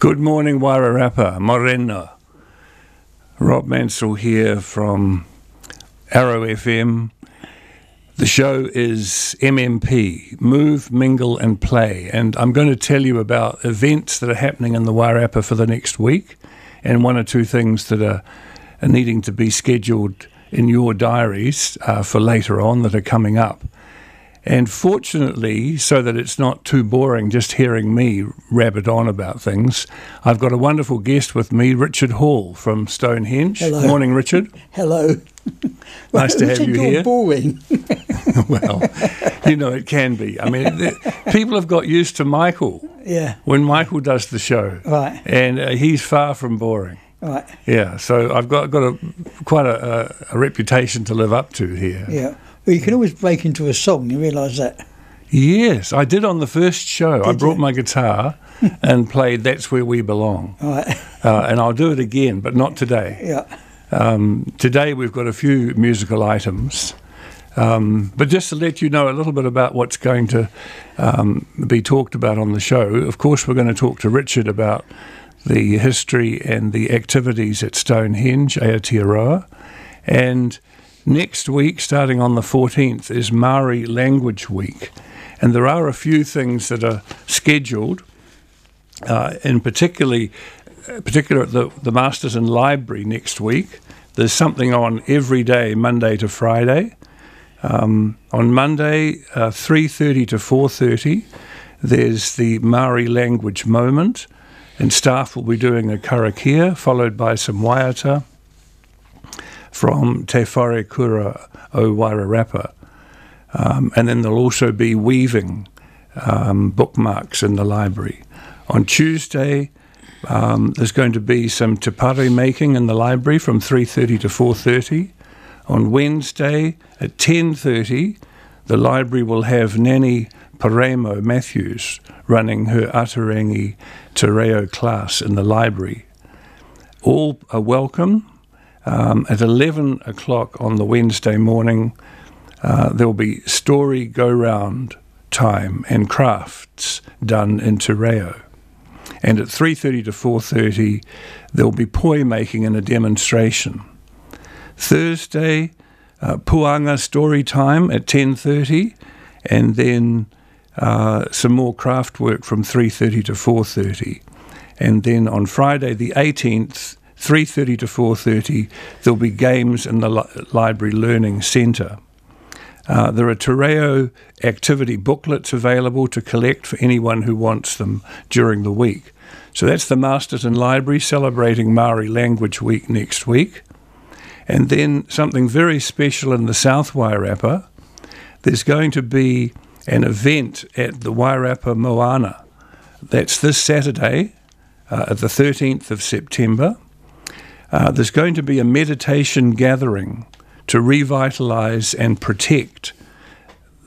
Good morning, Wairarapa, Morena. Rob Maunsell here from Arrow FM. The show is MMP, Move, Mingle and Play. And I'm going to tell you about events that are happening in the Wairarapa for the next week and one or two things that are, are needing to be scheduled in your diaries uh, for later on that are coming up. And fortunately, so that it's not too boring just hearing me rabbit on about things, I've got a wonderful guest with me, Richard Hall from Stonehenge. Hello. Morning, Richard. Hello. Nice to have you you're here. boring. well, you know, it can be. I mean, the, people have got used to Michael yeah. when Michael does the show. Right. And uh, he's far from boring. Right. Yeah, so I've got got a quite a, a, a reputation to live up to here. Yeah. Well, you can always break into a song. You realise that. Yes, I did on the first show. I brought you? my guitar and played "That's Where We Belong," Right. uh, and I'll do it again, but not today. Yeah. Um, today we've got a few musical items, um, but just to let you know a little bit about what's going to um, be talked about on the show. Of course, we're going to talk to Richard about the history and the activities at Stonehenge, Aotearoa, and next week, starting on the 14th, is Maori Language Week, and there are a few things that are scheduled, uh, and particularly particular at the, the Masterton Library next week. There's something on every day, Monday to Friday. Um, on Monday, uh, 3.30 to 4.30, there's the Maori language moment, and staff will be doing a karakia, followed by some waiata from Te Whare Kura o Wairarapa. Um, and then there'll also be weaving um, bookmarks in the library. On Tuesday, um, there's going to be some tapare making in the library from 3.30 to 4.30. On Wednesday at 10.30, the library will have Nanny Paremo Matthews running her Atarangi Te Reo class in the library. All are welcome. Um, at 11 o'clock on the Wednesday morning, uh, there will be story go round time and crafts done in Reo and at 3.30 to 4.30 there'll be poi making in a demonstration. Thursday uh, puanga story time at 10.30 and then uh, some more craft work from 3.30 to 4.30 and then on friday the 18th 3.30 to 4.30 there'll be games in the li- library learning centre uh, there are Te Reo activity booklets available to collect for anyone who wants them during the week. So that's the Masterton Library celebrating Maori Language Week next week. And then something very special in the South Wairarapa. There's going to be an event at the Wairarapa Moana. That's this Saturday, uh, the 13th of September. Uh, there's going to be a meditation gathering to revitalise and protect.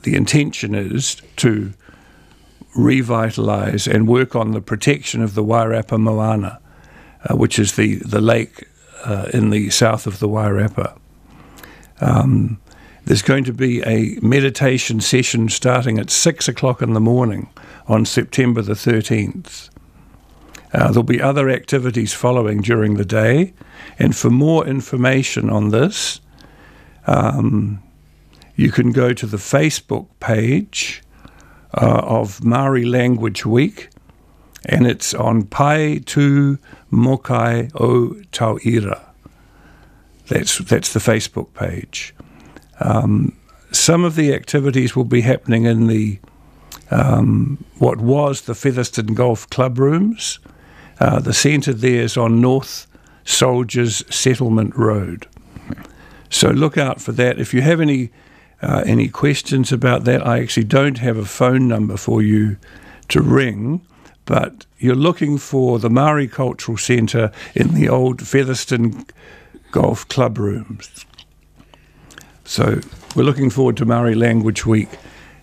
The intention is to revitalise and work on the protection of the Wairarapa Moana, uh, which is the, the lake uh, in the south of the Wairarapa. Um, there's going to be a meditation session starting at six o'clock in the morning on September the 13th. Uh, there'll be other activities following during the day, and for more information on this, um, you can go to the Facebook page uh, of Maori Language Week, and it's on Pae Tu Mokai o Tauira. That's, that's the Facebook page. Um, some of the activities will be happening in the um, what was the Featherston Golf Club rooms. Uh, the centre there is on North Soldiers Settlement Road. So look out for that. If you have any uh, any questions about that, I actually don't have a phone number for you to ring, but you're looking for the Maori Cultural Centre in the old Featherston Golf Club rooms. So we're looking forward to Maori Language Week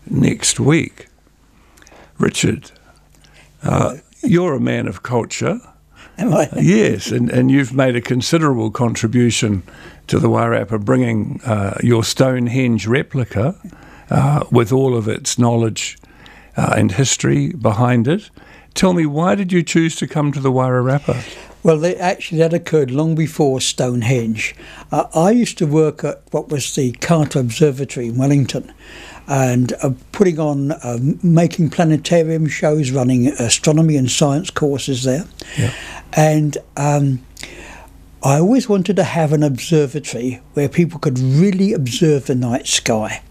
next week. Richard, uh, you're a man of culture. Am I? Yes, and, and you've made a considerable contribution to the Wairarapa, bringing uh, your Stonehenge replica uh, with all of its knowledge uh, and history behind it Tell me, why did you choose to come to the Wairarapa? Well, they, actually, that occurred long before Stonehenge. Uh, I used to work at what was the Carter Observatory in Wellington and uh, putting on, uh, making planetarium shows, running astronomy and science courses there. Yeah. And um, I always wanted to have an observatory where people could really observe the night sky.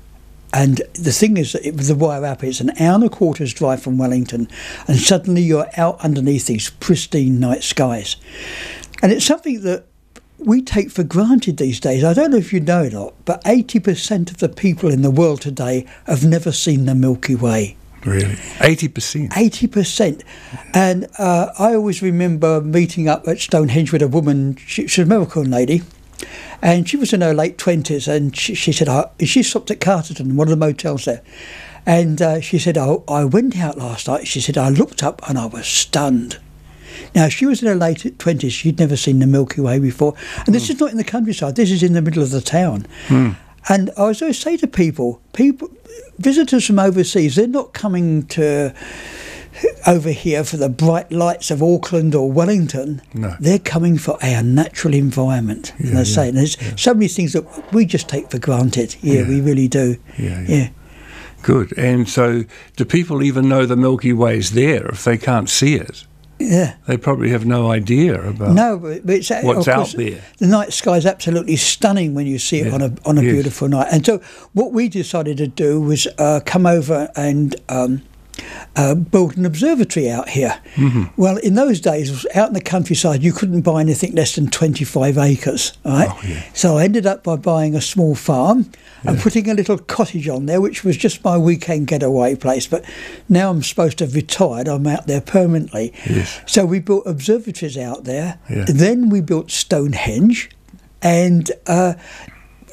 And the thing is that it, the Wairarapa, it's an hour and a quarter's drive from Wellington, and suddenly you're out underneath these pristine night skies. And it's something that we take for granted these days. I don't know if you know it or not, but 80% of the people in the world today have never seen the Milky Way. Really? 80%? 80%. And uh, I always remember meeting up at Stonehenge with a woman, she, she's a American lady, and she was in her late 20s, and she, she said, oh, she stopped at Carterton, one of the motels there. And uh, she said, oh, I went out last night. She said, I looked up and I was stunned. Now, she was in her late 20s. She'd never seen the Milky Way before. And this mm. is not in the countryside, this is in the middle of the town. Mm. And I always say to people, people, visitors from overseas, they're not coming to over here for the bright lights of Auckland or Wellington. No. They're coming for our natural environment. Yeah, and I yeah, say, there's yeah. so many things that we just take for granted. Yeah, we really do. Yeah, yeah. Yeah. Good. And so, do people even know the Milky Way's there if they can't see it? Yeah. They probably have no idea about No, but but it's what's of out there. The night sky is absolutely stunning when you see it Yeah. on a on a Yes. beautiful night. And so, what we decided to do was uh, come over and um, uh, build an observatory out here. Mm-hmm. Well, in those days, out in the countryside, you couldn't buy anything less than twenty five acres. Right. Oh, yeah. So I ended up by buying a small farm and putting a little cottage on there, which was just my weekend getaway place. But now I'm supposed to have retired. I'm out there permanently. Yes. So we built observatories out there. Yeah. Then we built Stonehenge, and uh,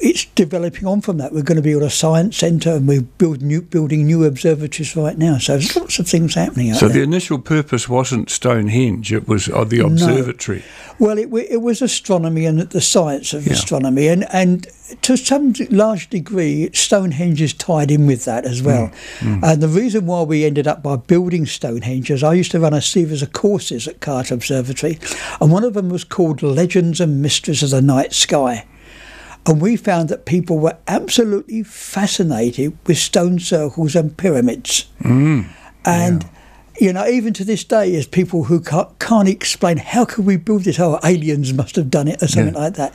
it's developing on from that. We're going to build a science centre, and we're build new, building new observatories right now. So there's lots of things happening out So the initial purpose wasn't Stonehenge; it was uh, the observatory. Well, it, it was astronomy and the science of Yeah. astronomy, and, and to some large degree, Stonehenge is tied in with that as well. And the reason why we ended up by building Stonehenge is I used to run a series of courses at Carter Observatory, and one of them was called Legends and Mysteries of the Night Sky. And we found that people were absolutely fascinated with stone circles and pyramids. Mm. And you know, even to this day, there's people who can't, can't explain how could we build this? Oh, aliens must have done it, or something Yeah. like that.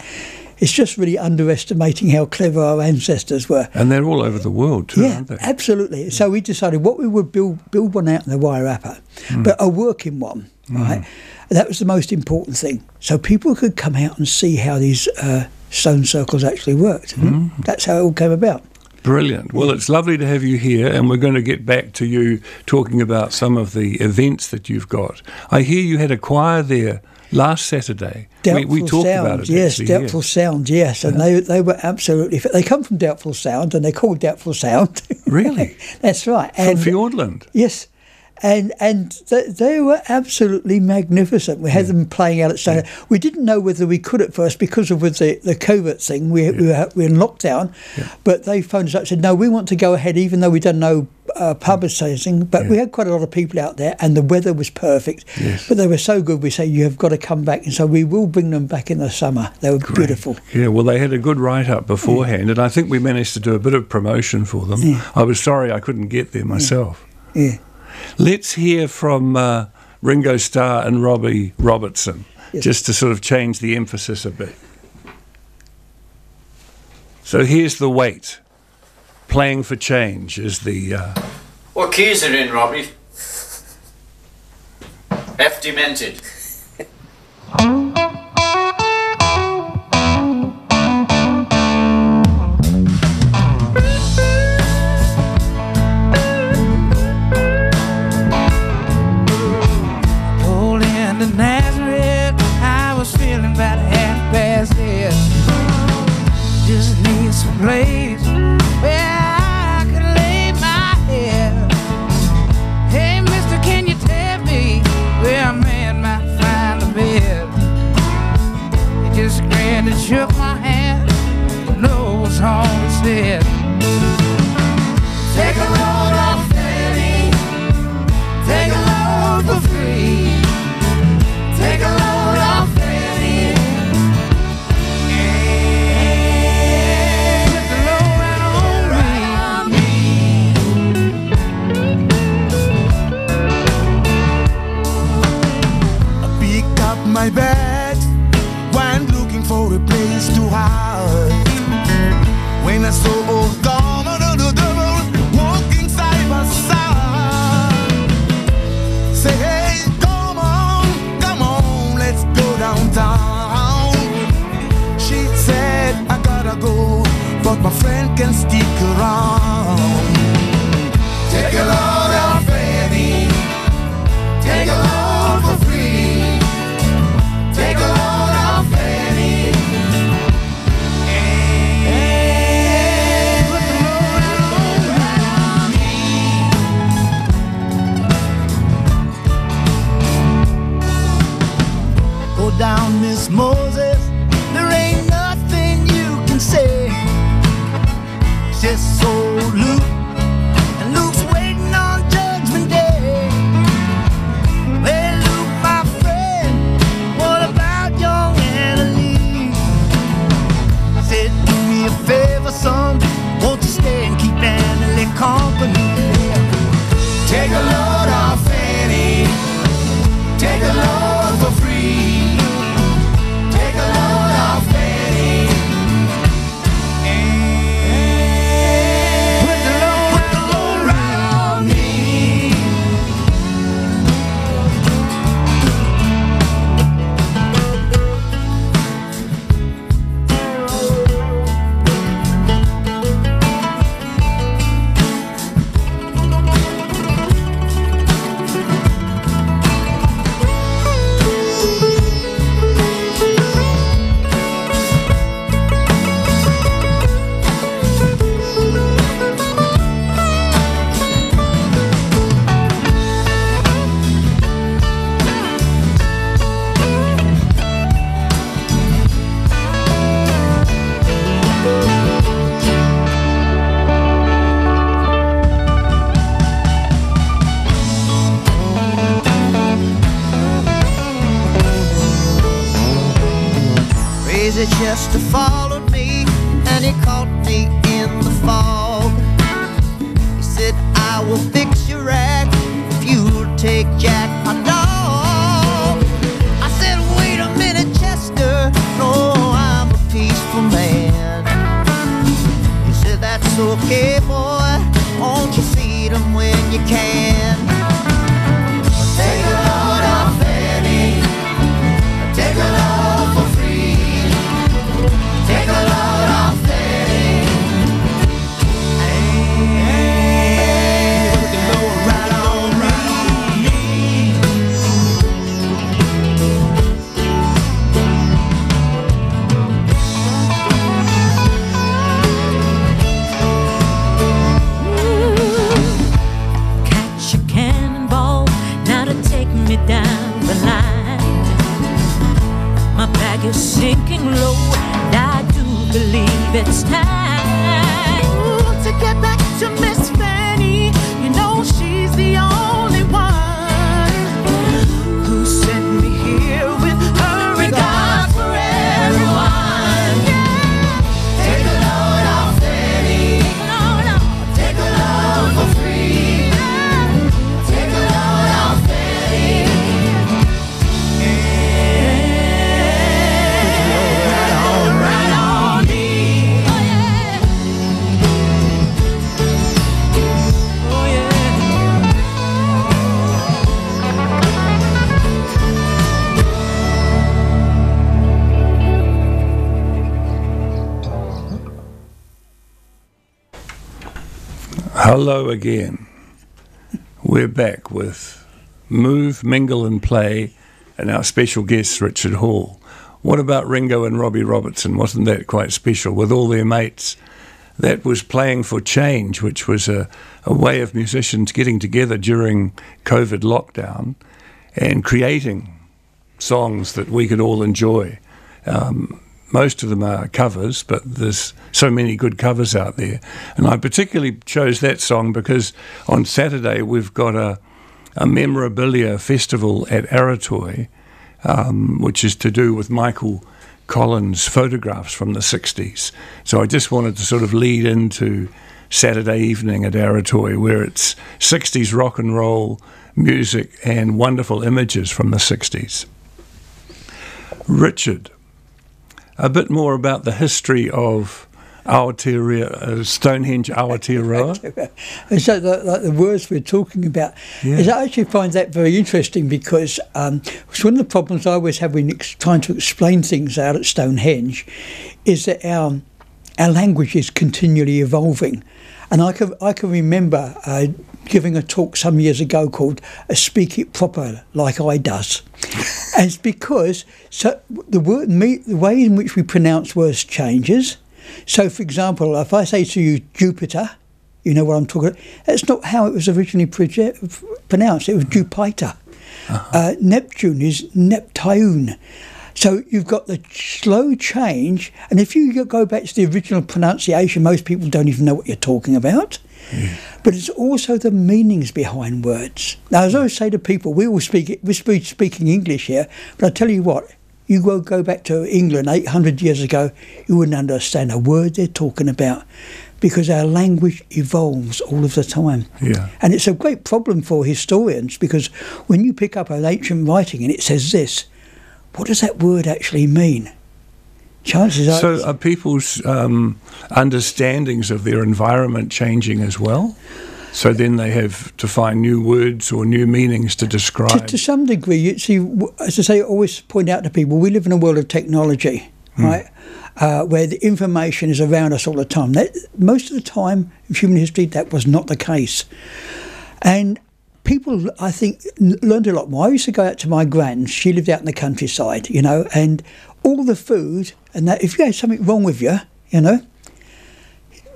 It's just really underestimating how clever our ancestors were. And they're all over the world too, Yeah, aren't they? absolutely. So we decided what we would build build one out in the Wairarapa, Hmm. but a working one, right? That was the most important thing. So people could come out and see how these uh, stone circles actually worked. Hmm. That's how it all came about. Brilliant. Well, it's lovely to have you here, and we're going to get back to you talking about some of the events that you've got. I hear you had a choir there last Saturday. We, Doubtful we talked Sound, about it. yes, actually, Doubtful Sound, yes, and they they were absolutely. They come from Doubtful Sound, and they're called Doubtful Sound. Really? That's right. From And Fiordland. yes, and and they, they were absolutely magnificent. We had them playing out at Stone. We didn't know whether we could at first because of with the the COVID thing. We we, were, we were in lockdown, but they phoned us up and said, "No, we want to go ahead, even though we don't know." Uh, publicising, but we had quite a lot of people out there, and the weather was perfect. Yes. But they were so good. We say you have got to come back, and so we will bring them back in the summer. They were beautiful. Yeah, well, they had a good write up beforehand, and I think we managed to do a bit of promotion for them. I was sorry I couldn't get there myself. Yeah. Let's hear from uh, Ringo Starr and Robbie Robertson, Yes. just to sort of change the emphasis a bit. So here's the weight. Playing for change is the. Uh, What keys are in, Robbie? F demented. stick Crazy Chester followed me and he caught me in the fog. He said, I will fix it's time Hello again. We're back with Move, Mingle and Play and our special guest, Richard Hall. What about Ringo and Robbie Robertson? Wasn't that quite special with all their mates? That was playing for change, which was a, a way of musicians getting together during COVID lockdown and creating songs that we could all enjoy. Um, most of them are covers, but there's so many good covers out there. And I particularly chose that song because on Saturday we've got a, a memorabilia festival at Aratoi, um, which is to do with Michael Collins' photographs from the 60s. So I just wanted to sort of lead into Saturday evening at Aratoi, where it's 60s rock and roll music and wonderful images from the 60s. Richard, a bit more about the history of Aotearoa, uh, Stonehenge Aotearoa? And so, the, like the words we're talking about, Yeah. is I actually find that very interesting because um, it's one of the problems I always have when ex- trying to explain things out at Stonehenge, is that our our language is continually evolving, and I can I can remember uh, giving a talk some years ago called "Speak It Proper Like I Does," and it's because so the word me, the way in which we pronounce words changes. So, for example, if I say to you Jupiter, you know what I'm talking about. That's not how it was originally proje- pronounced. It was Jupiter. uh Neptune is Neptune. So you've got the slow change, and if you go back to the original pronunciation, most people don't even know what you're talking about. But it's also the meanings behind words. Now, as I always say to people, we all speak we speak speaking English here, but I tell you what, you go go back to England 800 years ago, you wouldn't understand a word they're talking about, because our language evolves all of the time. Yeah. And it's a great problem for historians because when you pick up an ancient writing and it says this, what does that word actually mean? Chances are. So are people's um, understandings of their environment changing as well? So then they have to find new words or new meanings to to, describe. to some degree, you see, as I say, I always point out to people, we live in a world of technology, right? Uh, where the information is around us all the time. That, most of the time in human history, that was not the case. And people, I think, learned a lot more. I used to go out to my gran. She lived out in the countryside, you know, and all the food and that. If you had something wrong with you, you know,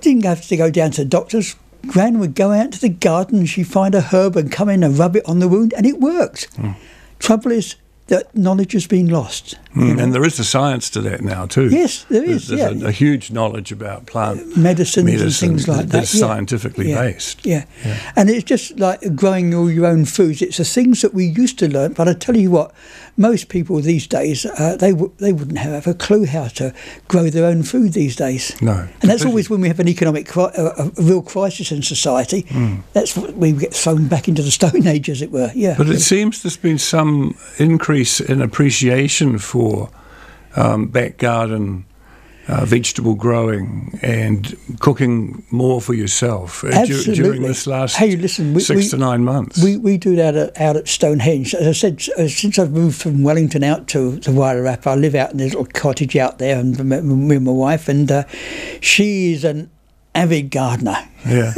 didn't have to go down to the doctor's. Gran would go out to the garden and she'd find a herb and come in and rub it on the wound, and it worked. Hmm. Trouble is that knowledge has been lost. Mm, and there is a science to that now too. Yes, there is, There's, there's yeah. a, a huge knowledge about plant medicines and medicine things like that. that's yeah. scientifically yeah. based. Yeah. and it's just like growing all your own foods. It's the things that we used to learn. But I tell you what, most people these days uh, they w- they wouldn't have a clue how to grow their own food these days. No, and that's always when we have an economic cri- a, a real crisis in society. Hmm. That's what we get thrown back into the Stone Age, as it were. Yeah, But it seems there's been some increase in appreciation for um, back garden uh, vegetable growing and cooking more for yourself uh, dur- during this last Hey, listen, we- six we- to nine months. We, we do that at, out at Stonehenge. As I said, uh, since I've moved from Wellington out to, to Wairarapa, I live out in this little cottage out there and with my- my wife, and uh, she's an avid gardener. yeah,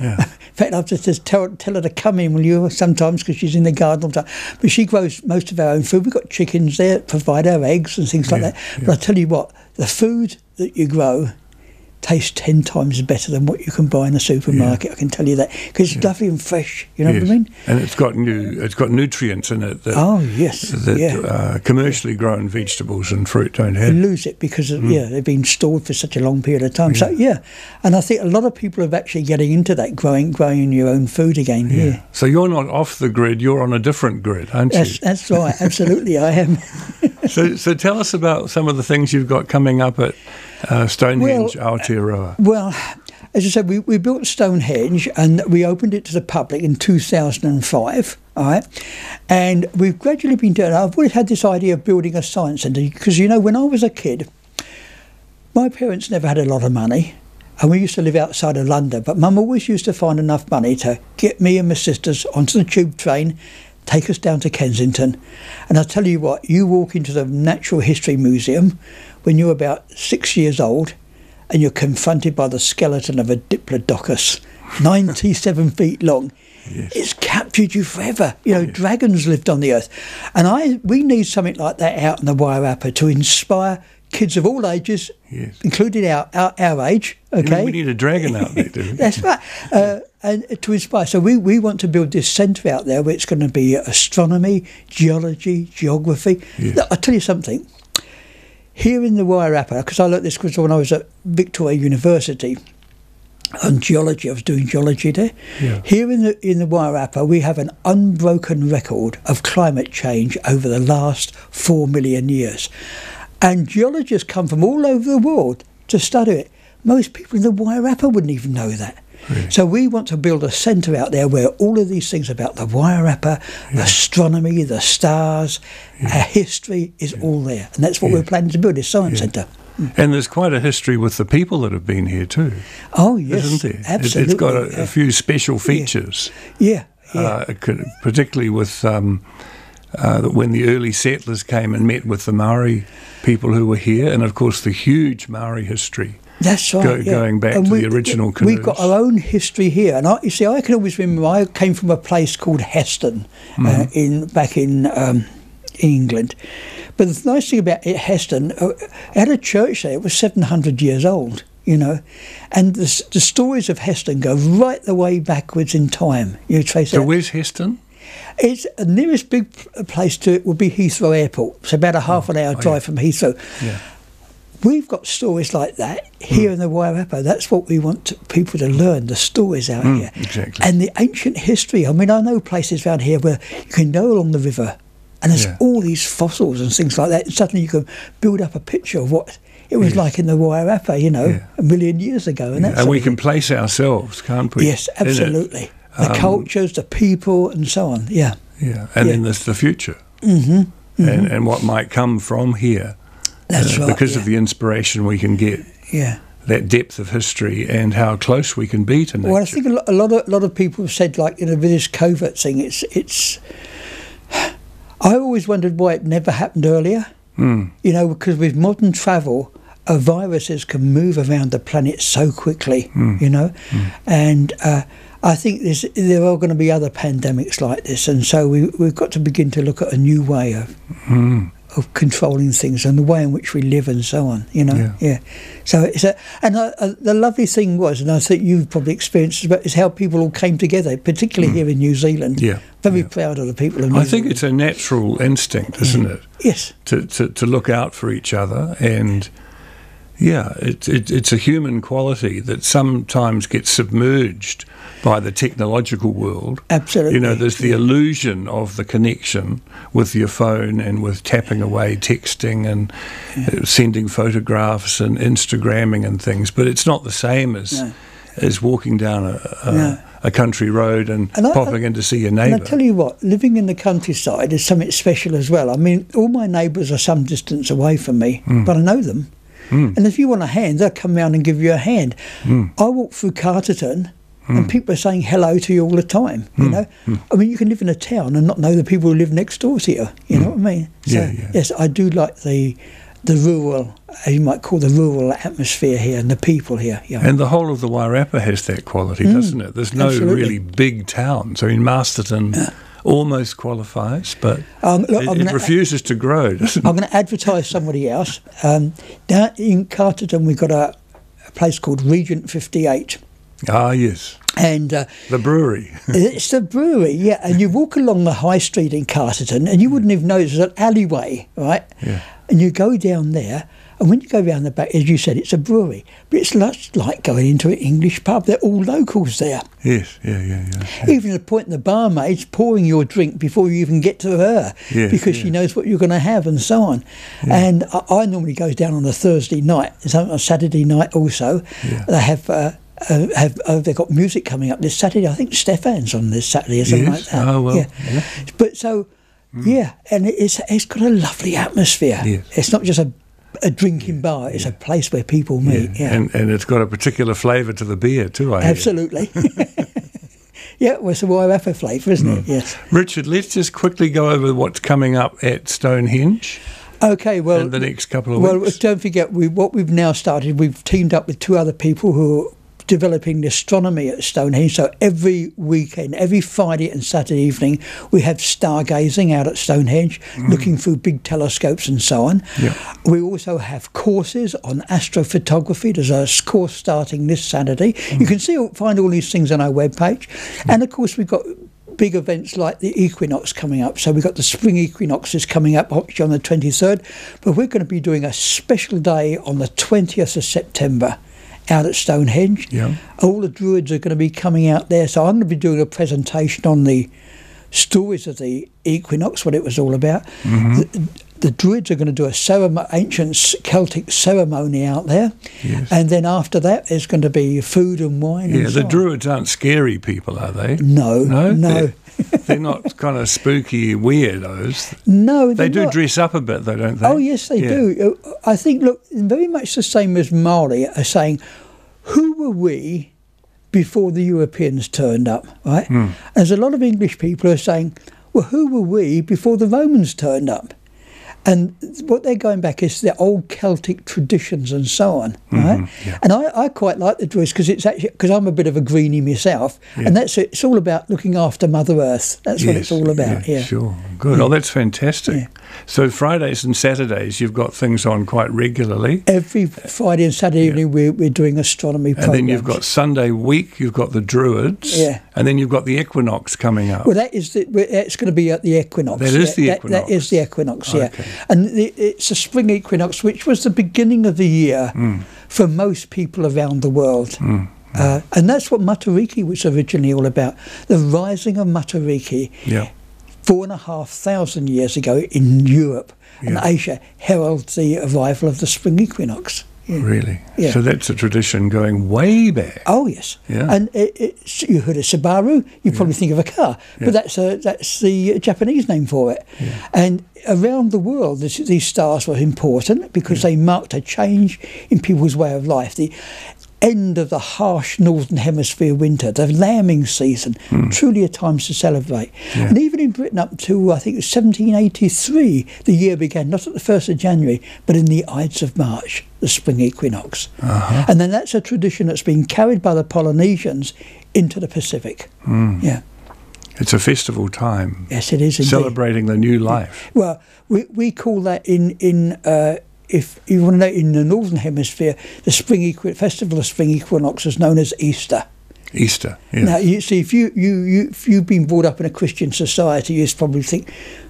yeah. Fact, I have to just tell, tell her to come in, will you, sometimes, because she's in the garden all the time. But she grows most of our own food. We've got chickens there that provide our eggs and things like Yeah, that. But I tell you what, the food that you grow tastes 10 times better than what you can buy in the supermarket. I can tell you that. Because it's lovely and fresh. You know yes. what I mean? And it's got new, it's got nutrients in it that, Oh, yes. that yeah. uh, commercially grown vegetables and fruit don't you have. lose it because Mm. yeah they've been stored for such a long period of time. So yeah, and I think a lot of people are actually getting into that growing growing your own food again. Yeah, So you're not off the grid; you're on a different grid, aren't you? that's that's right. Absolutely, I am. So, so tell us about some of the things you've got coming up at uh, Stonehenge, Aotearoa. Well, as I said, we, we built Stonehenge and we opened it to the public in 2005. All right. And we've gradually been doing I've always had this idea of building a science centre because, you know, when I was a kid, my parents never had a lot of money. And we used to live outside of London, but Mum always used to find enough money to get me and my sisters onto the tube train, take us down to Kensington. And I'll tell you what, you walk into the Natural History Museum when you're about six years old, and you're confronted by the skeleton of a Diplodocus, 97 feet long. It's captured you forever. You know, dragons lived on the earth. And I we need something like that out in the Wairarapa to inspire kids of all ages, Yes. including our, our, our age. Okay. we need a dragon out there, do we? That's right. Uh, and to inspire. So we, we want to build this centre out there where it's going to be astronomy, geology, geography. Yes. Look, I'll tell you something. Here in the Wairarapa, because I learnt this because when I was at Victoria University on geology, I was doing geology there. Yeah. Here in the in the Wairarapa, we have an unbroken record of climate change over the last four million years, and geologists come from all over the world to study it. Most people in the Wairarapa wouldn't even know that. So we want to build a centre out there where all of these things about the Wairarapa, astronomy, the stars, our history is all there, and that's what Yeah. we're planning to build. This science centre. And there's quite a history with the people that have been here too, Oh yes, isn't there? It- absolutely. It's got a, a few special features, yeah, yeah. uh, particularly with um, uh, when the early settlers came and met with the Maori people who were here, and of course the huge Maori history. That's right. Go- yeah. going back to the original We've got our own history here, and I, you see, I can always remember. I came from a place called Heston, uh, Mm-hmm. in back in um, England. But the nice thing about it, Heston, uh, it had a church there. It was seven hundred years old. You know, and the, the stories of Heston go right the way backwards in time. You trace So it. where's Heston? It's the nearest big place to it would be Heathrow Airport. It's about a half an hour drive from Heathrow. Oh, Yeah. We've got stories like that here Hmm. in the Wairarapa. That's what we want to, people to learn, the stories out here. Hmm, exactly. And the ancient history. I mean, I know places around here where you can go along the river and there's Yeah. all these fossils and things like that. And suddenly you can build up a picture of what it was Yes. like in the Wairarapa, you know, Yeah. a million years ago. And, Yeah, that's and we can place ourselves, can't we? Yes, absolutely. The Um, cultures, the people, and so on. Yeah. Yeah, and Yeah. then there's the future, mm-hmm, And, and what might come from here. That's uh, right. Because yeah. of the inspiration we can get, yeah. that depth of history, and how close we can be to nature. Well, I think a lot, a lot of a lot of people have said like you know with this COVID thing, it's it's. I always wondered why it never happened earlier. Mm. You know, because with modern travel, uh, viruses can move around the planet so quickly. Hmm. You know, and uh, I think there's, there are going to be other pandemics like this, and so we we've got to begin to look at a new way of. Hmm. Of controlling things and the way in which we live and so on, you know, Yeah. So it's a, and uh, uh, the lovely thing was, and I think you've probably experienced, it, is how people all came together, particularly here in New Zealand. Yeah, very yeah. proud of the people of New Zealand. I think Zealand. it's a natural instinct, isn't it, yes, to, to, to look out for each other and. Yeah, it, it, it's a human quality that sometimes gets submerged by the technological world. absolutely. You know, there's the illusion of the connection with your phone and with tapping away, texting and uh, sending photographs and Instagramming and things, but it's not the same as No. as walking down a, a, No. a country road and, And I- popping in to see your and neighbour. I tell you what, living in the countryside is something special as well. I mean, all my neighbours are some distance away from me, Hmm. but I know them. And if you want a hand, they'll come round and give you a hand. Hmm. I walk through Carterton. And people are saying hello to you all the time, you Hmm. know. I mean, you can live in a town and not know the people who live next door to you. You know what I mean? So, Hmm. Yeah, yeah. yes, I do like the the rural, you might call the rural atmosphere here and the people here. Yeah. and the whole of the Wairarapa has that quality, doesn't it? There's no Mm. absolutely. really big towns. I mean, Masterton almost qualifies, but Um, look, it, it refuses to grow, doesn't I'm going to advertise somebody else. Um, down in Carterton, we've got a, a place called Regent 58. Ah, yes. And uh, The brewery. it's the brewery, yeah. And you walk along the high street in Carterton, and you wouldn't even know there's an alleyway, right? Yeah. And you go down there, and when you go round the back, as you said, it's a brewery. But it's much like going into an English pub. They're all locals there. yes, yeah, yeah, yeah. Even to the point the barmaid's pouring your drink before you even get to her Yes, because she knows what you're going to have and so on. And I, I normally go down on a Thursday night, some on a Saturday night also. Yeah. They have. Uh, uh, have uh, they've got music coming up this Saturday? I think Stefan's on this Saturday or something Yes? like that. Oh, well, yeah. yeah. Mm. But so, yeah, and it's it's got a lovely atmosphere. Yes. It's not just a a drinking bar; it's a place where people meet. Yeah, And, and it's got a particular flavour to the beer too, I absolutely. yeah, well, it's a Wairarapa flavour, isn't Mm. it? Yes. Richard, let's just quickly go over what's coming up at Stonehenge Okay, well, in the next couple of well, weeks. don't forget we what we've now started. We've teamed up with two other people who developing the astronomy at Stonehenge. So every weekend, every Friday and Saturday evening, we have stargazing out at Stonehenge, looking through big telescopes and so on. Mm. Yeah. We also have courses on astrophotography. There's a course starting this Saturday. Mm. You can see find all these things on our webpage, and of course we've got big events like the equinox coming up. So we've got the spring equinoxes coming up on the 23rd, but we're going to be doing a special day on the 20th of September out at Stonehenge. Yeah. All the druids are going to be coming out there. So I'm going to be doing a presentation on the stories of the equinox, what it was all about. Mm-hmm. The, the Druids are going to do a ceremo- ancient Celtic ceremony out there, Yes. and then after that, there's going to be food and wine. Yeah, and so the on. Druids aren't scary people, are they? No, No? no, They're, they're not kind of spooky weirdos. no. They do not. dress up a bit, though, don't they? Oh yes, they Yeah. do. Uh, I think look very much the same as Maori are saying, who were we before the Europeans turned up? Right. Hmm. There's a lot of English people are saying, well, who were we before the Romans turned up? And what they're going back is the old Celtic traditions and so on, right? Mm-hmm, yeah. And I, I quite like the Druids because it's actually because I'm a bit of a greenie myself, and that's it. It's all about looking after Mother Earth. That's what it's all about. Yeah. Sure. Good. Oh, that's fantastic. So Fridays and Saturdays, you've got things on quite regularly. Every Friday and Saturday evening, we're, we're doing astronomy And programs. then you've got Sunday week, you've got the Druids. Yeah. And then you've got the equinox coming up. Well, that is the, it's going to be at the equinox. That is the Yeah, equinox. That is the equinox, yeah. Okay. And the, it's a spring equinox, which was the beginning of the year Hmm. for most people around the world. Uh, and that's what Matariki was originally all about. The rising of Matariki yeah. Four and a half thousand years ago in Europe and Asia heralds the arrival of the spring equinox. Yeah. Really? Yeah. So that's a tradition going way back. Oh yes, Yeah. and it, you heard of Subaru, you probably think of a car, Yeah. but that's a, that's the uh, Japanese name for it. And around the world, this, these stars were important because they marked a change in people's way of life. The end of the harsh northern hemisphere winter, the lambing season, truly a time to celebrate. Yeah. And even in Britain, up to I think it was 1783, the year began not at the first of January, but in the Ides of March, the spring equinox. Uh-huh. And then that's a tradition that's been carried by the Polynesians into the Pacific. Hmm. Yeah, It's a festival time, yes, it is indeed. celebrating the new life. Well, we, we call that in in uh, if you want to know in the northern hemisphere, the spring equi- festival of spring equinox is known as Easter. Easter. Yeah. Now, you see, if you, you, you if you've been brought up in a Christian society, you probably think,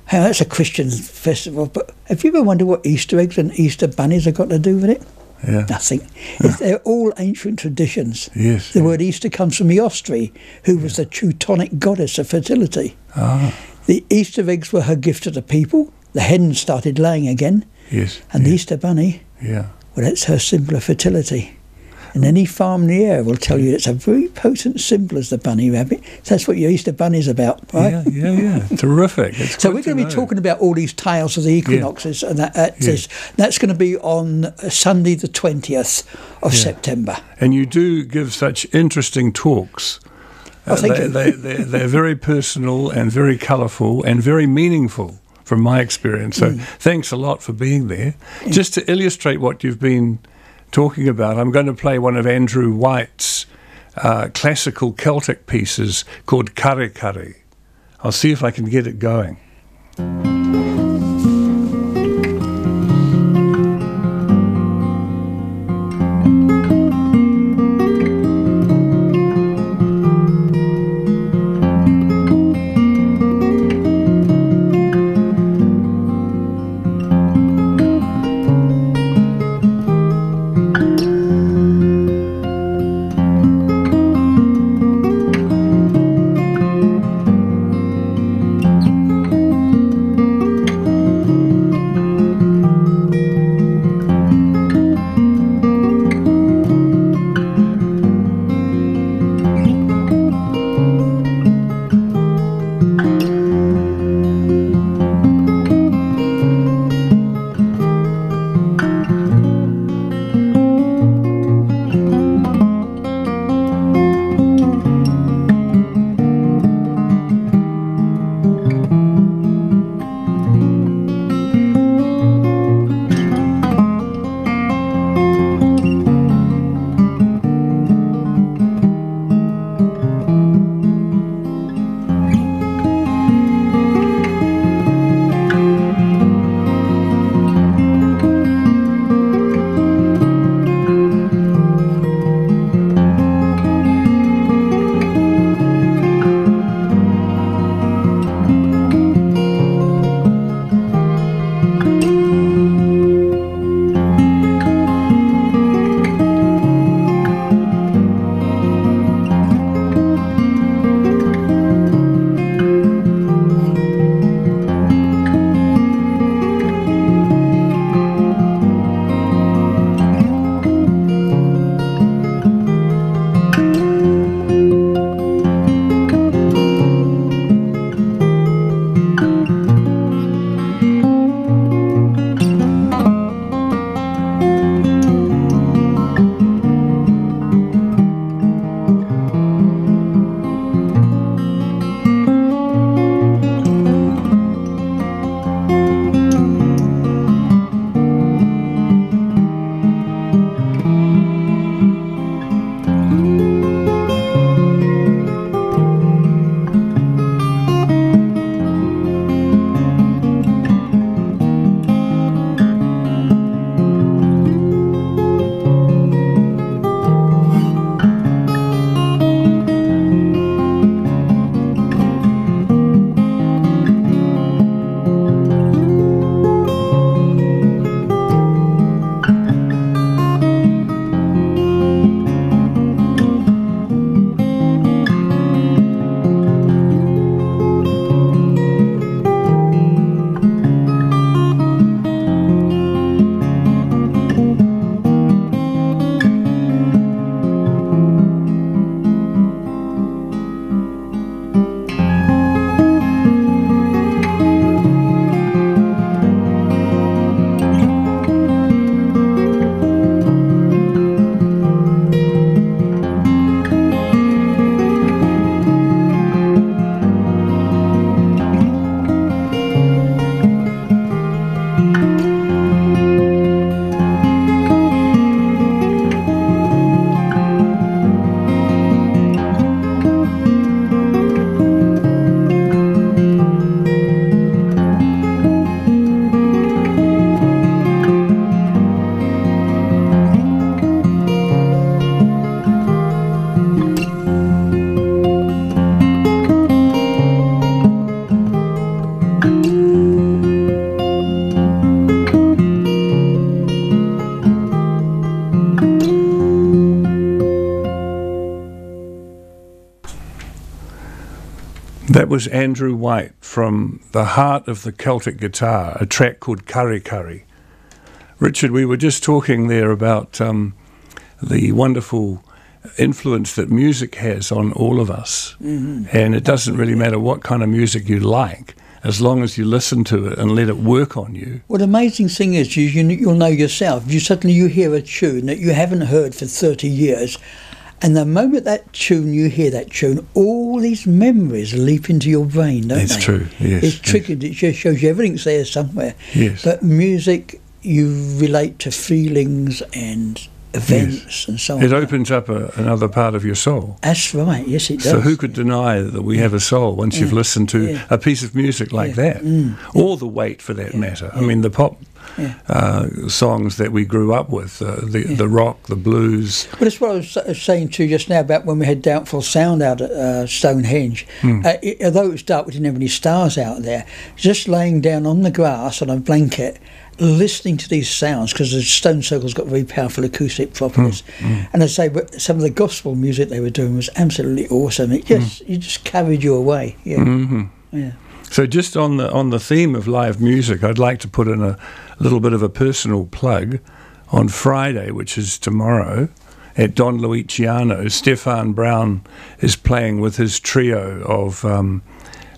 "Hey, that's a Christian festival." But have you ever wondered what Easter eggs and Easter bunnies have got to do with it? yeah. Nothing. It's, they're all ancient traditions. Yes. The word Easter comes from Eostre, who was the Teutonic goddess of fertility. Ah, The Easter eggs were her gift to the people. The hens started laying again, yes. and the. Easter bunny, yeah. well, that's her symbol of fertility. And any farm area will tell you it's a very potent symbol as the bunny rabbit. So that's what your Easter bunny's about, right? Yeah, yeah, yeah. Terrific. It's So we're going to be know. talking about all these tales of the equinoxes, and that, that Yeah. is- that's going to be on uh, Sunday, the twentieth of September. And you do give such interesting talks. Oh, thank they, you. They, they, they're very personal and very colourful and very meaningful from my experience. So Mm. thanks a lot for being there. Just to illustrate what you've been talking about, I'm going to play one of Andrew White's uh, classical Celtic pieces called Kare Kare. I'll see if I can get it going. Was Andrew White from the heart of the Celtic guitar, a track called Curry Curry. Richard, we were just talking there about um, the wonderful influence that music has on all of us. And it doesn't really matter what kind of music you like, as long as you listen to it and let it work on you. Well, the amazing thing is, you, you you'll know yourself. You suddenly you hear a tune that you haven't heard for thirty years, and the moment that tune you hear that tune, all these memories leap into your brain, don't It's they? true, yes, It's yes. triggered. It just shows you everything's there somewhere. Yes. But music, you relate to feelings and events and so on. It opens up a, another part of your soul. That's right. Yes, it does. So who could deny that we have a soul once you've listened to Yeah. a piece of music like Yeah. Mm. that, or the weight for that matter? I mean, the pop Yeah. uh, songs that we grew up with, uh, the the rock, the blues. But it's what I was saying to you just now about when we had Doubtful Sound out at uh, Stonehenge. Uh, it, although it was dark, we didn't have any stars out there. Just laying down on the grass on a blanket, listening to these sounds because the stone circle's got very powerful acoustic properties. Hmm. And I say, but some of the gospel music they were doing was absolutely awesome. It just you just carried you away. Yeah, Mm-hmm. yeah. So just on the on the theme of live music, I'd like to put in a little bit of a personal plug. On Friday, which is tomorrow, at Don Luciano, Stefan Brown is playing with his trio of um,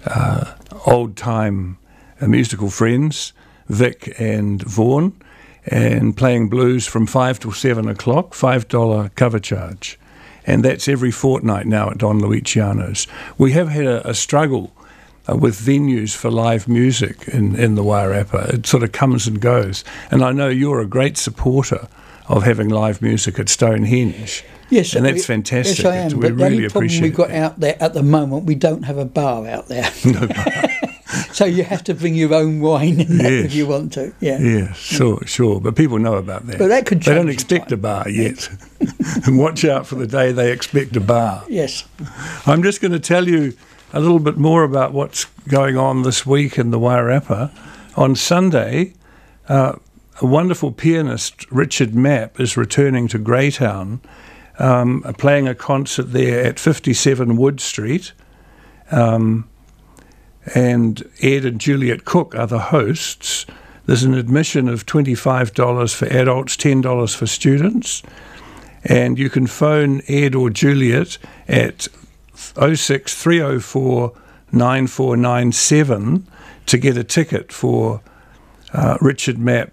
uh, old time uh, musical friends, Vic and Vaughan, and playing blues from five till seven o'clock, five dollar cover charge, and that's every fortnight now at Don Luciano's. We have had a, a struggle uh, with venues for live music in, in the Wairarapa. It sort of comes and goes. And I know you're a great supporter of having live music at Stonehenge. Yes, and we- that's fantastic. Yes, I am. we but the really only problem appreciate we've got that. out there at the moment, we don't have a bar out there. No bar. so you have to bring your own wine in there Yes. if you want to. Yeah. Yeah, sure, sure. But people know about that. But that could They don't expect a bar yet. and watch out for the day they expect a bar. Yes. I'm just going to tell you a little bit more about what's going on this week in the Wairarapa. On Sunday, uh, a wonderful pianist, Richard Mapp, is returning to Greytown, um, playing a concert there at 57 Wood Street. Um, and Ed and Juliet Cook are the hosts. There's an admission of $25 for adults, $10 for students. And you can phone Ed or Juliet at 06304 9497 to get a ticket for uh, Richard Mapp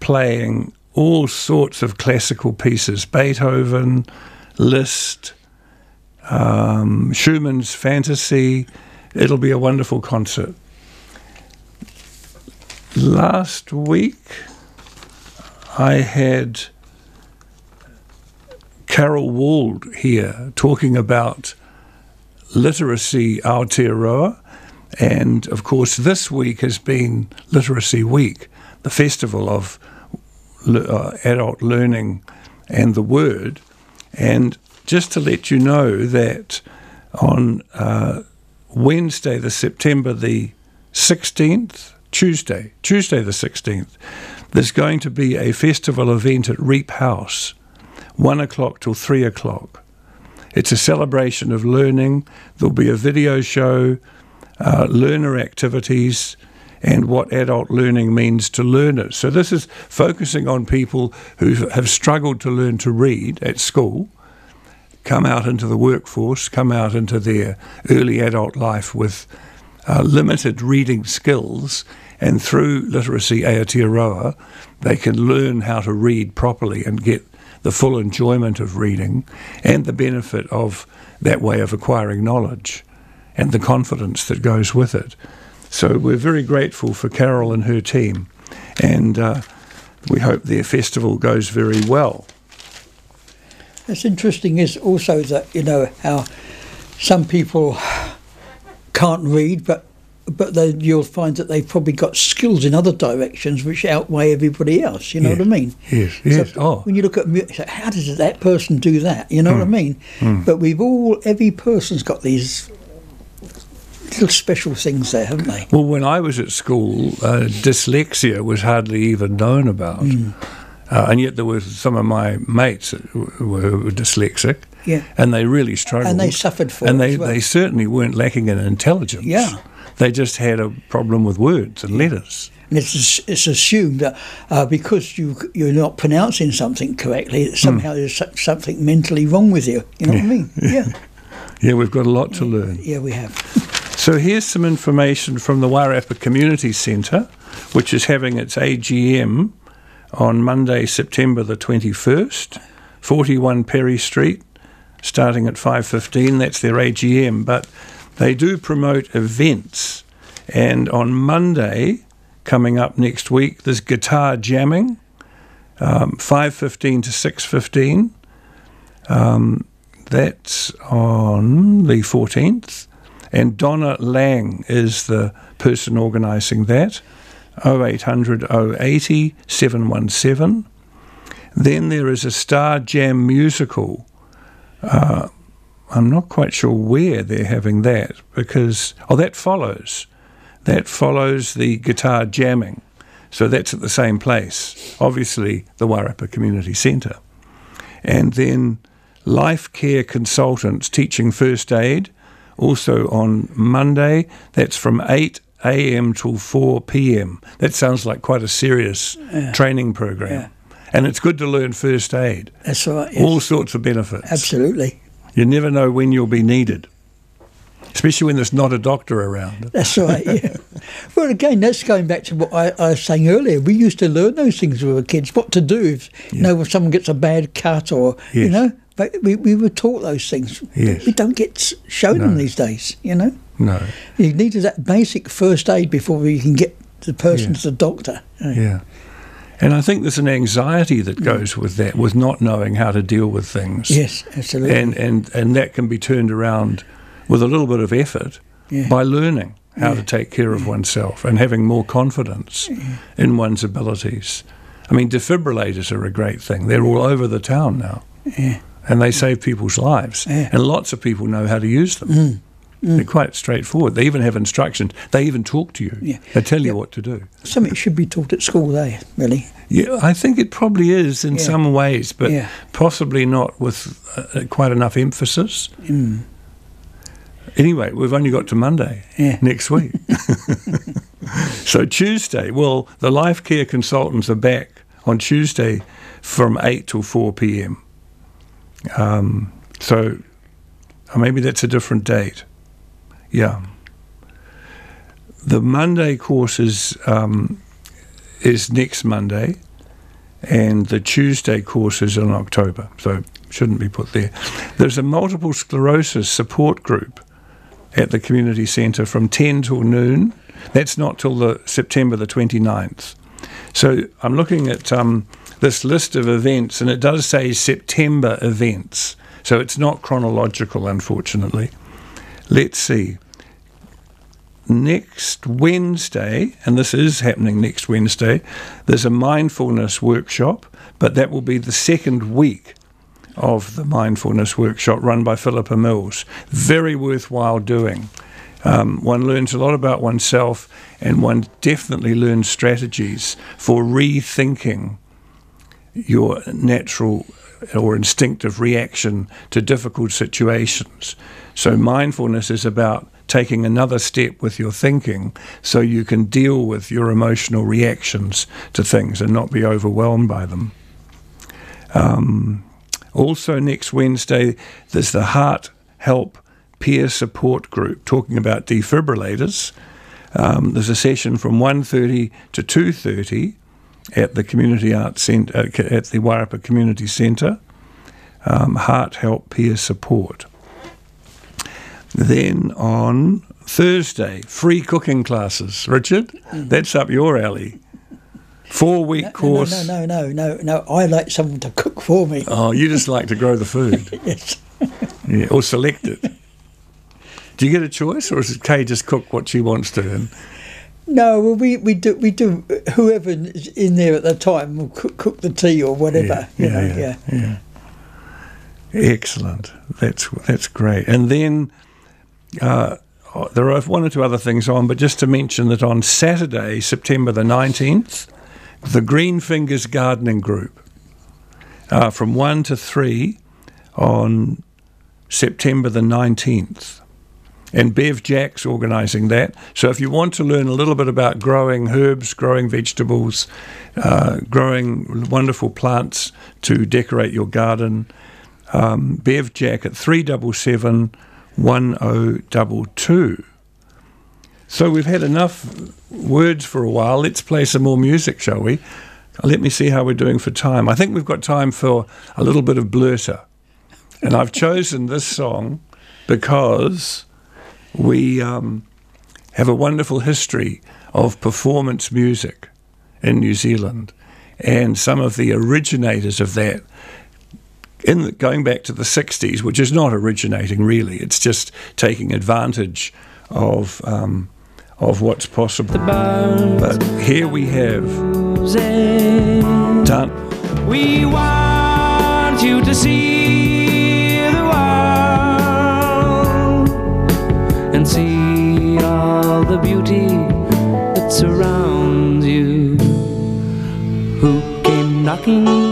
playing all sorts of classical pieces Beethoven, Liszt, um, Schumann's Fantasy. It'll be a wonderful concert. Last week, I had Carol Wald here talking about literacy Aotearoa. And of course, this week has been Literacy Week, the festival of uh, adult learning and the word. And just to let you know that on uh, Wednesday, the September the 16th, Tuesday, Tuesday the 16th, there's going to be a festival event at Reap House, one o'clock till three o'clock. It's a celebration of learning. There'll be a video show, uh, learner activities, and what adult learning means to learners. So, this is focusing on people who have struggled to learn to read at school, come out into the workforce, come out into their early adult life with uh, limited reading skills, and through literacy Aotearoa, they can learn how to read properly and get the full enjoyment of reading and the benefit of that way of acquiring knowledge and the confidence that goes with it. So we're very grateful for Carol and her team, and uh, we hope their festival goes very well. What's interesting is also that you know how some people can't read, but but they, you'll find that they've probably got skills in other directions which outweigh everybody else. You know Yeah. what I mean? Yes, yes. So oh, when you look at music, how does that person do that? You know what I mean? But we've all, every person's got these little special things there, haven't they? Well, when I was at school, uh, dyslexia was hardly even known about. Uh, and yet there were some of my mates who were, dyslexic, Yeah. and they really struggled. And they suffered for and it they, well. they certainly weren't lacking in intelligence. Yeah. They just had a problem with words and letters. And it's, it's assumed that uh, because you, you're not pronouncing something correctly, that somehow there's something mentally wrong with you. You know what I mean? Yeah. Yeah, we've got a lot to learn. Yeah, we have. So here's some information from the Wairapa Community Centre, which is having its AGM on Monday, September the 21st, 41 Perry Street, starting at 5.15. That's their AGM. But they do promote events. And on Monday, coming up next week, there's guitar jamming, um, 5.15 to 6.15. Um, that's on the 14th. And Donna Lang is the person organising that. 0800 080 717. Then there is a Star Jam musical. Uh, I'm not quite sure where they're having that because, oh, that follows. That follows the guitar jamming. So that's at the same place, obviously, the Wairapa Community Centre. And then life care consultants teaching first aid, also on Monday. That's from 8 a.m. till 4 p.m. That sounds like quite a serious training program. And it's good to learn first aid. That's right. yes. All sorts of benefits. Absolutely. You never know when you'll be needed, especially when there's not a doctor around. That's right, yeah. well, again, that's going back to what I, I was saying earlier. We used to learn those things when we were kids, what to do if, you know, if someone gets a bad cut or, you know, but we, we were taught those things. Yes. We don't get shown them these days, you know. No. You need that basic first aid before you can get the person Yeah. to the doctor. you know. Yeah. And I think there's an anxiety that mm. goes with that, with not knowing how to deal with things. Yes, absolutely. And, and, and that can be turned around with a little bit of effort Yeah. by learning how to take care of oneself and having more confidence in one's abilities. I mean, defibrillators are a great thing. They're all over the town now. Yeah. And they save people's lives. Yeah. And lots of people know how to use them. Mm. They're quite straightforward. They even have instructions. They even talk to you. Yeah. They tell you Yeah. what to do. Something should be taught at school there, really. Yeah, I think it probably is in Yeah. some ways, but possibly not with uh, quite enough emphasis. Mm. Anyway, we've only got to Monday Yeah. next week. so Tuesday, well, the life care consultants are back on Tuesday from 8 till 4 p.m. Um, so uh, maybe that's a different date. Yeah. The Monday course is, um, is next Monday, and the Tuesday course is in October, so shouldn't be put there. There's a multiple sclerosis support group at the community centre from 10 till noon. That's not till the September the 29th. So I'm looking at um, this list of events, and it does say September events. So it's not chronological, unfortunately. Let's see. Next Wednesday, and this is happening next Wednesday, there's a mindfulness workshop, but that will be the second week of the mindfulness workshop run by Philippa Mills. Very worthwhile doing. Um, one learns a lot about oneself, and one definitely learns strategies for rethinking your natural or instinctive reaction to difficult situations. So, mindfulness is about taking another step with your thinking so you can deal with your emotional reactions to things and not be overwhelmed by them. Um, also, next Wednesday, there's the Heart Help Peer Support Group talking about defibrillators. Um, there's a session from 1.30 to 2.30 at the Community Arts Centre, at the Wairapa Community Centre. Um, Heart Help Peer Support. Then on Thursday, free cooking classes. Richard, mm-hmm. that's up your alley. Four week No, course. No, no, no, no, no. I like someone to cook for me. Oh, you just like to grow the food. Yes. Yeah, or select it. Do you get a choice, or is Kay just cook what she wants to? And No, well, we, we do we do. Whoever is in there at the time will cook, cook the tea or whatever. you know, yeah. yeah. Excellent. That's that's great. And then uh, there are one or two other things on, but just to mention that on Saturday, September the nineteenth, the Green Fingers Gardening Group uh, from 1 to 3 on September the 19th. And Bev Jack's organising that. So if you want to learn a little bit about growing herbs, growing vegetables, uh, growing wonderful plants to decorate your garden, um, Bev Jack at 377 1022. So we've had enough words for a while. Let's play some more music, shall we? Let me see how we're doing for time. I think we've got time for a little bit of Blerta. And I've chosen this song because we um, have a wonderful history of performance music in New Zealand. And some of the originators of that, in the, going back to the 60s, which is not originating really, it's just taking advantage of, um, of what's possible. But here we have done. We want you to see the world and see all the beauty that surrounds you. Who came knocking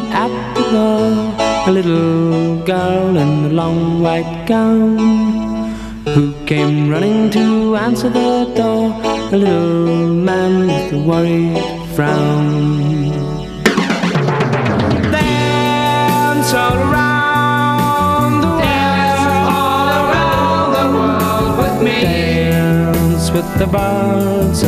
little girl in a long white gown. Who came running to answer the door? A little man with a worried frown. Dance all around the world, all around the world with me. Dance with the birds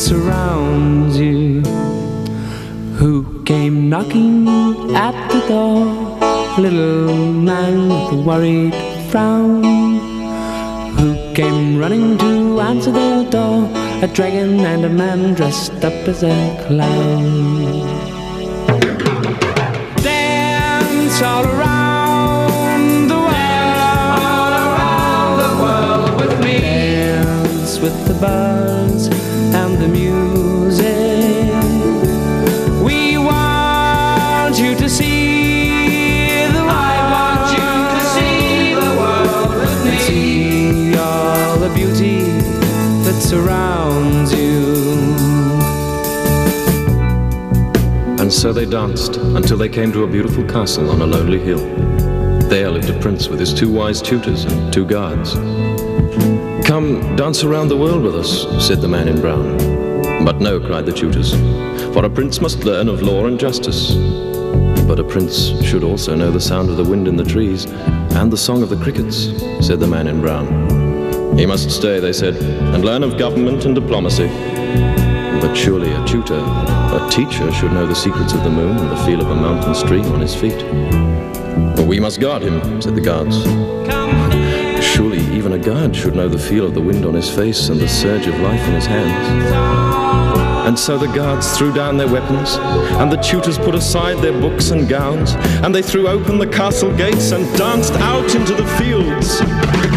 surrounds you. Who came knocking at the door? Little man with a worried frown. Who came running to answer the door? A dragon and a man dressed up as a clown. Dance all around the world, all around the world with the birds and the music. We want you to see the world. I want you to see the world with me. See all the beauty that surrounds you. And so they danced until they came to a beautiful castle on a lonely hill. There lived a prince with his two wise tutors and two guards. Come, dance around the world with us, said the man in brown. But no, cried the tutors, for a prince must learn of law and justice. But a prince should also know the sound of the wind in the trees and the song of the crickets, said the man in brown. He must stay, they said, and learn of government and diplomacy. But surely a tutor, a teacher, should know the secrets of the moon and the feel of a mountain stream on his feet. But we must guard him, said the guards. Surely even a guard should know the feel of the wind on his face and the surge of life in his hands. And so the guards threw down their weapons, and the tutors put aside their books and gowns, and they threw open the castle gates and danced out into the fields.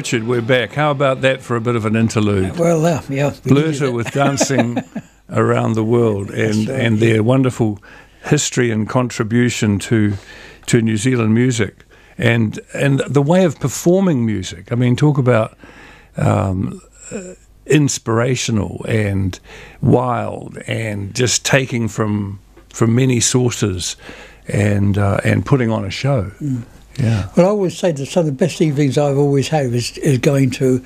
Richard, we're back. How about that for a bit of an interlude? Well, uh, yeah. we Blerta with dancing around the world and, right, and their wonderful history and contribution to to New Zealand music and and the way of performing music. I mean, talk about um, uh, inspirational and wild and just taking from from many sources and uh, and putting on a show. Yeah. Well, I always say that some of the best evenings I've always had is, is going to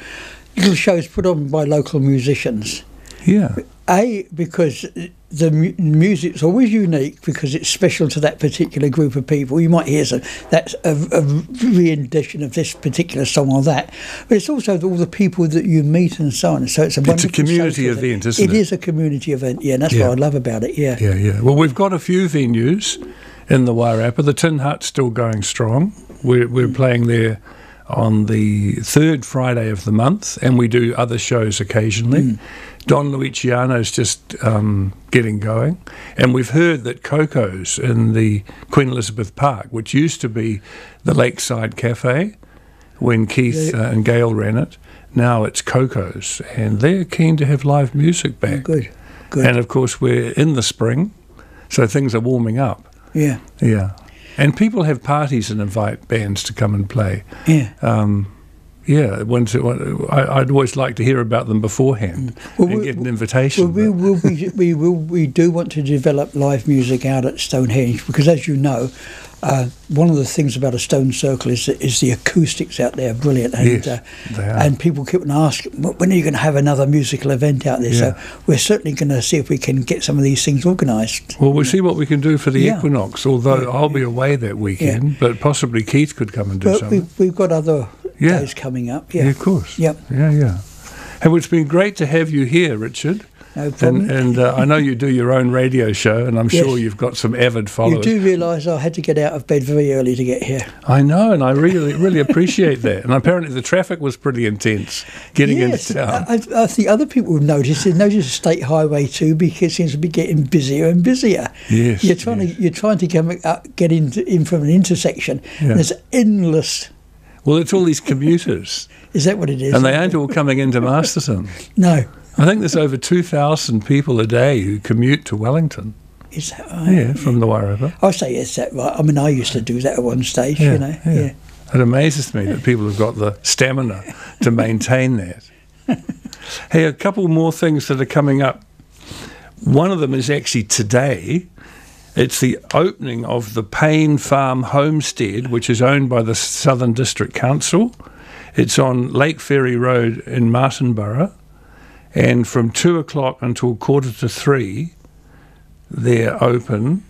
little shows put on by local musicians. Yeah. A, because the mu- music's always unique because it's special to that particular group of people. You might hear some that's a, a rendition of this particular song or that, but it's also all the people that you meet and so on. So it's a It's a community event, isn't it? It is a community event, yeah, and that's Yeah. what I love about it. Yeah, Yeah, yeah. Well, we've got a few venues in the Wairarapa. The Tin Hut's still going strong. We're, we're playing there on the third Friday of the month, and we do other shows occasionally. Don Luciano's just um, getting going, and we've heard that Coco's in the Queen Elizabeth Park, which used to be the Lakeside Cafe when Keith uh, and Gail ran it, now it's Coco's, and they're keen to have live music back. good, good. And of course, we're in the spring, so things are warming up. Yeah, Yeah. And people have parties and invite bands to come and play. yeah. Um, yeah, once it, I, I'd always like to hear about them beforehand Well, and we- get an invitation. Well, we will be, we will we do want to develop live music out at Stonehenge because, as you know, uh, one of the things about a stone circle is is the acoustics out there are brilliant, and Yes, uh, and people keep on asking when are you going to have another musical event out there. Yeah. So we're certainly going to see if we can get some of these things organised. well, we'll see what we can do for the Yeah. equinox, although I'll be away that weekend, but possibly Keith could come and do But something. we've, we've got other Yeah. days coming up. yeah. Yeah, of course. Yep. Yeah, yeah. And it's been great to have you here, Richard. No problem. And, and uh, I know you do your own radio show, and I'm Yes. sure you've got some avid followers. you do realise I had to get out of bed very early to get here. I know, and I really, really appreciate that. And apparently, the traffic was pretty intense getting yes, into town. I, I think other people have noticed. They've noticed State Highway two, because it seems to be getting busier and busier. Yes, you're trying yes. to you're trying to come, uh, get into, in from an intersection. Yeah. There's endless. well, it's all these commuters, Is that what it is? and they aren't all coming into Masterton. no. I think there's over 2,000 people a day who commute to Wellington. Is that right? Yeah, from the Wairarapa. I say is that right? I mean, I used to do that at one stage. Yeah, you know. yeah. Yeah. It amazes me that people have got the stamina to maintain that. hey, a couple more things that are coming up. One of them is actually today. It's the opening of the Payne Farm Homestead, which is owned by the Southern District Council. It's on Lake Ferry Road in Martinborough. And from two o'clock until quarter to three, they're open.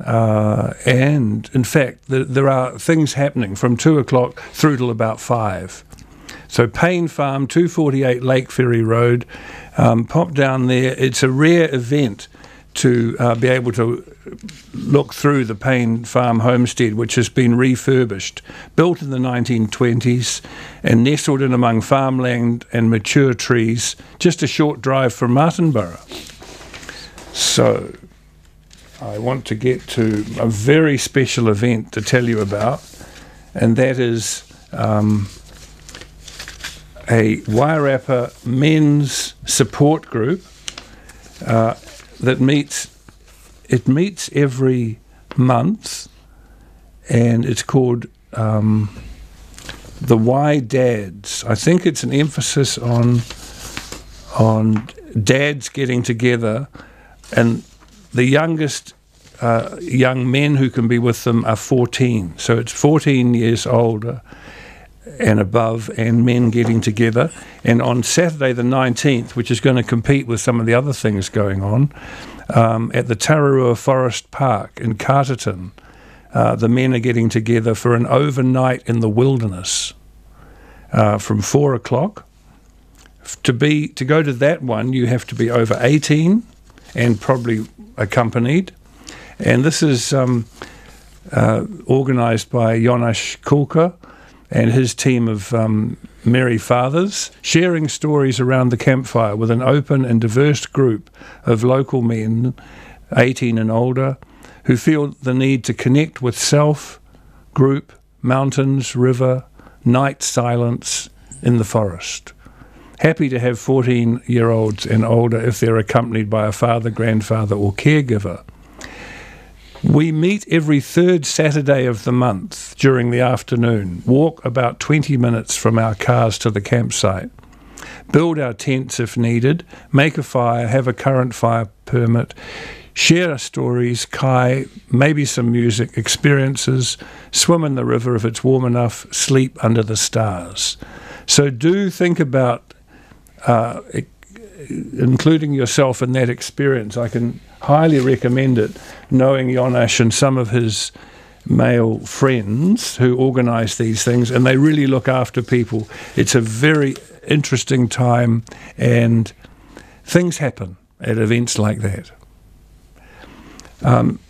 Uh, and in fact, the, there are things happening from two o'clock through till about five. So Payne Farm, 248 Lake Ferry Road, um, pop down there. It's a rare event to uh, be able to look through the Payne Farm homestead, which has been refurbished, built in the 1920s, and nestled in among farmland and mature trees, just a short drive from Martinborough. So, I want to get to a very special event to tell you about, and that is um, a Wairarapa men's support group uh, that meets. It meets every month, and it's called um, the Why Dads. I think it's an emphasis on on dads getting together, and the youngest uh, young men who can be with them are 14. So it's 14 years older and above, and men getting together. And on Saturday the 19th, which is going to compete with some of the other things going on, um, at the Tararua Forest Park in Carterton, uh, the men are getting together for an overnight in the wilderness uh, from four o'clock. To be to go to that one, you have to be over 18 and probably accompanied. And this is um, uh, organised by Jonas Kulka and his team of um, merry fathers, sharing stories around the campfire with an open and diverse group of local men, 18 and older, who feel the need to connect with self, group, mountains, river, night silence in the forest. Happy to have 14 year olds and older if they're accompanied by a father, grandfather, or caregiver. We meet every third Saturday of the month during the afternoon, walk about 20 minutes from our cars to the campsite, build our tents if needed, make a fire, have a current fire permit, share our stories, kai, maybe some music, experiences, swim in the river if it's warm enough, sleep under the stars. So do think about uh, including yourself in that experience, I can highly recommend it, knowing Jonas and some of his male friends who organise these things, and they really look after people. It's a very interesting time, and things happen at events like that. Um,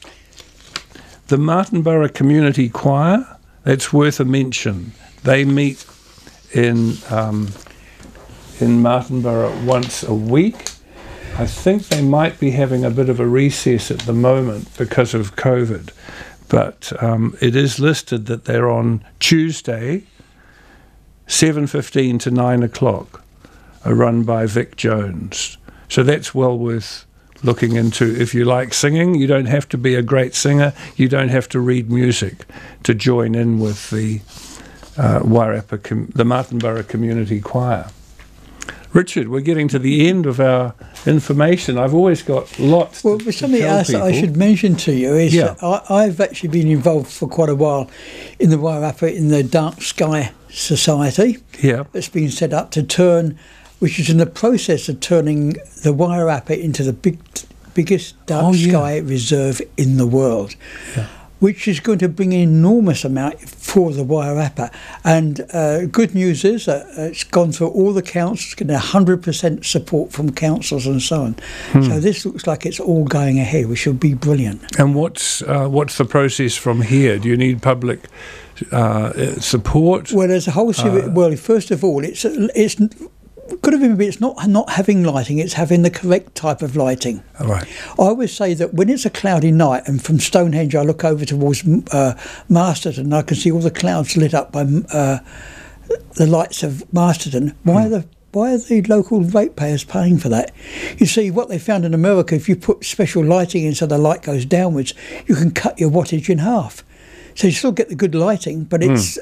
the Martinborough Community Choir, that's worth a mention. They meet in um, in Martinborough once a week. I think they might be having a bit of a recess at the moment because of COVID, but um, it is listed that they're on Tuesday, seven fifteen to nine o'clock, are run by Vic Jones. So that's well worth looking into. If you like singing, you don't have to be a great singer. You don't have to read music to join in with the uh, Wairapa, com- the Martinborough Community Choir. Richard, we're getting to the end of our information. I've always got lots. Well, to, to something tell else that I should mention to you is Yeah. that I, I've actually been involved for quite a while in the Wairapa in the Dark Sky Society Yeah. that's been set up to turn, which is in the process of turning the Wairapa into the big, biggest dark Oh, yeah. sky reserve in the world. Which is going to bring an enormous amount for the Wairarapa. And uh, good news is that uh, it's gone through all the councils, getting 100% support from councils and so on. Hmm. So this looks like it's all going ahead, which will be brilliant. And what's uh, what's the process from here? Do you need public uh, uh, support? Well, there's a whole series. well, first of all, it's it's could have been. It's not not having lighting. It's having the correct type of lighting. All right. I always say that when it's a cloudy night, and from Stonehenge I look over towards uh, Masterton, and I can see all the clouds lit up by uh, the lights of Masterton. Why are the why are the local ratepayers paying for that? You see, what they found in America, if you put special lighting in so the light goes downwards, you can cut your wattage in half. So you still get the good lighting, but it's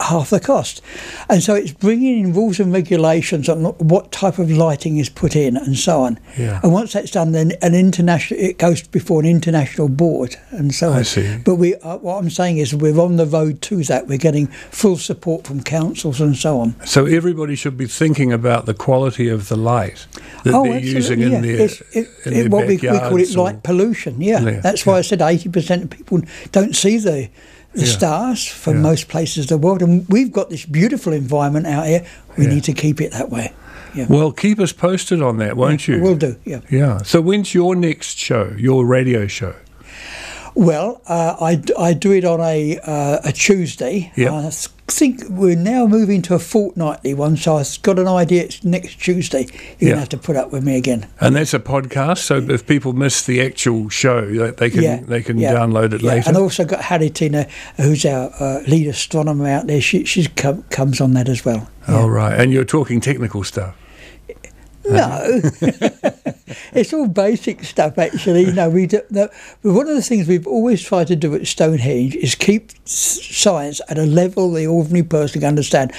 half the cost. And so it's bringing in rules and regulations on what type of lighting is put in and so on. Yeah. And once that's done, then an international it goes before an international board and so on. I see. But we, uh, what I'm saying is, we're on the road to that. We're getting full support from councils and so on. So everybody should be thinking about the quality of the light that they're using in Oh, their, It's- it- in it- their what we, we call it light pollution. Yeah, Yeah, that's why yeah. I said eighty percent of people don't see the the Yeah. stars from Yeah. most places of the world, and we've got this beautiful environment out here. We Yeah. need to keep it that way. Yeah, Well, keep us posted on that, won't you? we'll do. Yeah. Yeah. So when's your next show, your radio show? Well, uh, I, I do it on a uh, a Tuesday. Yeah. I think we're now moving to a fortnightly one, so I've got an idea. It's next Tuesday. You're Yeah. gonna have to put up with me again. And that's a podcast. So if people miss the actual show, they- they can yeah, they can yeah, download it yeah. later. And also got Hattie Tina, who's our uh, lead astronomer out there. She she com- comes on that as well. All right. And you're talking technical stuff. No, it's all basic stuff. Actually, know, we do, no, but one of the things we've always tried to do at Stonehenge is keep science at a level the ordinary person can understand.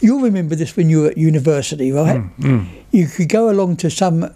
You'll remember this when you were at university, right? You could go along to some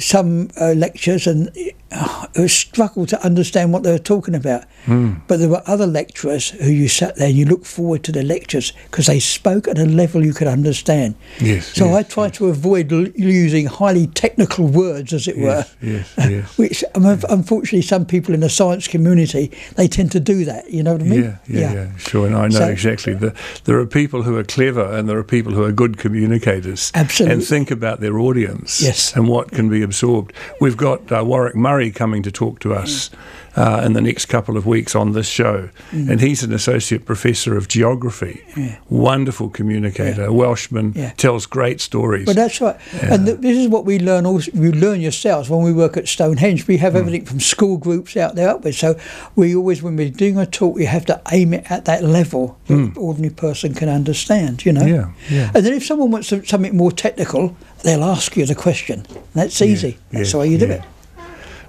some uh, lectures and uh, struggle to understand what they were talking about. But there were other lecturers who you sat there and you looked forward to the lectures because they spoke at a level you could understand. Yes, So yes, I try to avoid l- using highly technical words, as it Yes, were. yes, yes. Which um, unfortunately, some people in the science community they tend to do that. You know what I mean? Yeah, yeah, yeah, sure. And I know So- exactly. The, there are people who are clever and there are people who are good communicators. Absolutely. And think about their audience. Yes. And what can be absorbed. We've got uh, Warwick Murray coming to talk to us uh, in the next couple of weeks on this show. Mm. And he's an associate professor of geography. Wonderful communicator. A Welshman. Yeah. Tells great stories. But that's right. And th- this is what we learn. Also, you learn yourselves when we work at Stonehenge. We have everything from school groups out there up upwards. So we always, when we're doing a talk, we have to aim it at that level that an ordinary person can understand. You know. Yeah, yeah. And then if someone wants something more technical, they'll ask you the question. That's easy. That's yeah, the way you do yeah. it.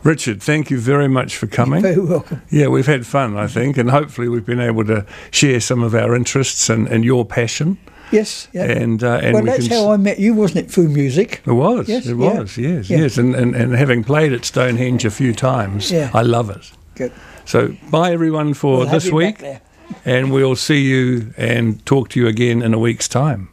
Richard, thank you very much for coming. Very welcome. Yeah, we've had fun, I think, and hopefully we've been able to share some of our interests and, and your passion. Yes. Yeah. And uh, and well, we that's how I met you, wasn't it? Through music. it was. Yes, it yeah, was. Yes. yeah. Yes. And, and and having played at Stonehenge a few times, Yeah. I love it. Good. So bye everyone for We'll this week, and we'll see you and talk to you again in a week's time.